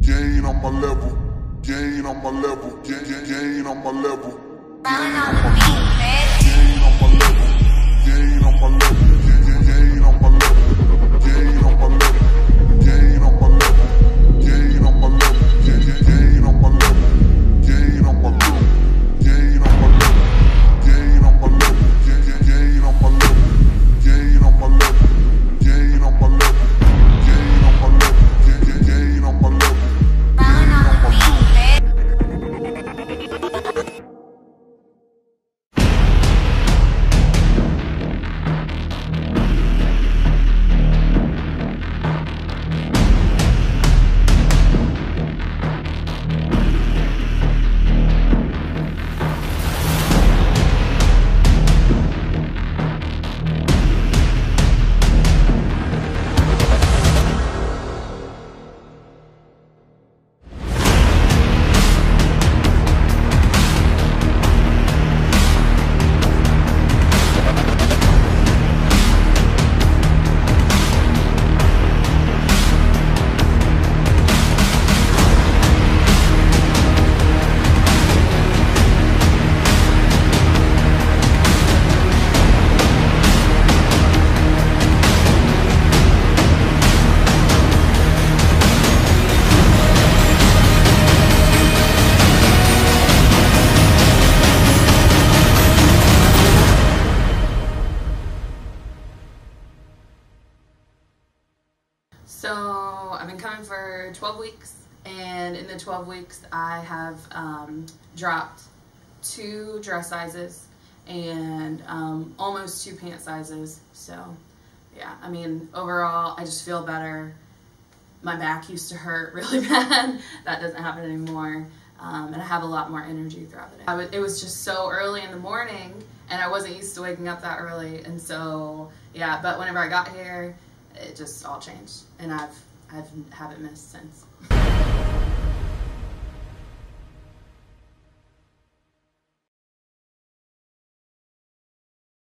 Gain on my level, gain on my level, gain, gain, gain on my level. Gain on my level, gain on my level, So I've been coming for 12 weeks, and in the 12 weeks, I have um, dropped two dress sizes and um, almost two pant sizes. So, yeah, I mean, overall, I just feel better. My back used to hurt really bad. that doesn't happen anymore. Um, and I have a lot more energy throughout the day. Was, it was just so early in the morning, and I wasn't used to waking up that early. And so, yeah, but whenever I got here, it just all changed, and I've I've haven't missed since.